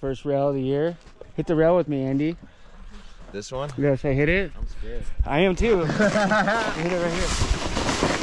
First rail of the year. Hit the rail with me, Andy. This one? You gotta say hit it? I'm scared. I am too. hit it right here.